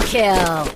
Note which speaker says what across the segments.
Speaker 1: Kill!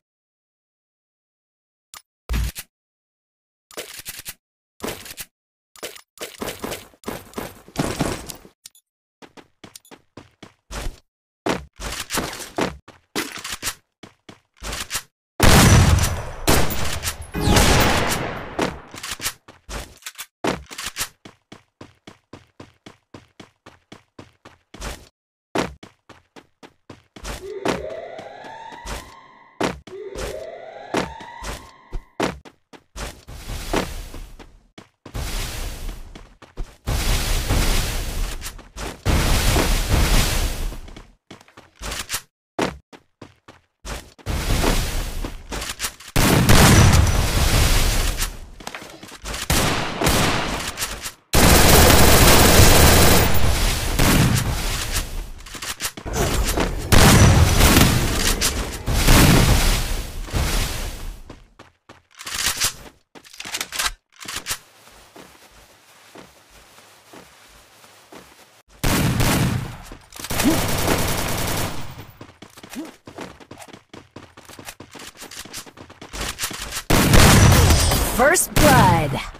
Speaker 1: First Blood.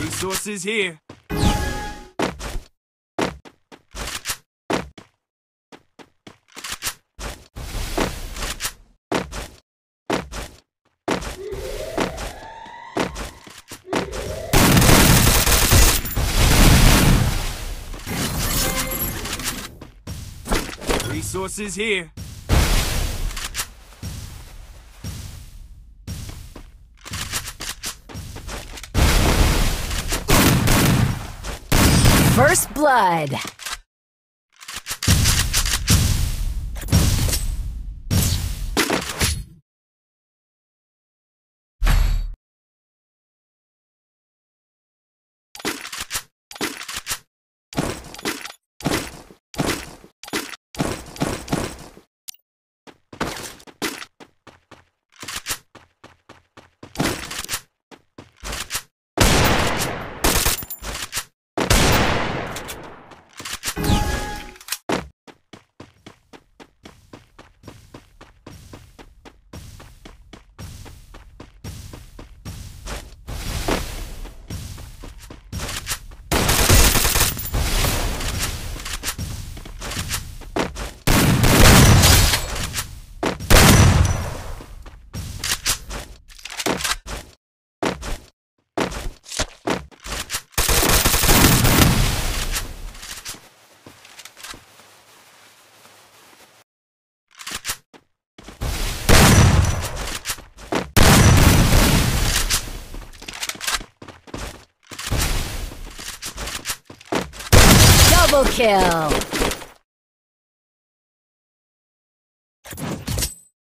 Speaker 2: Resources here. Resources here.
Speaker 1: First Blood. Double kill.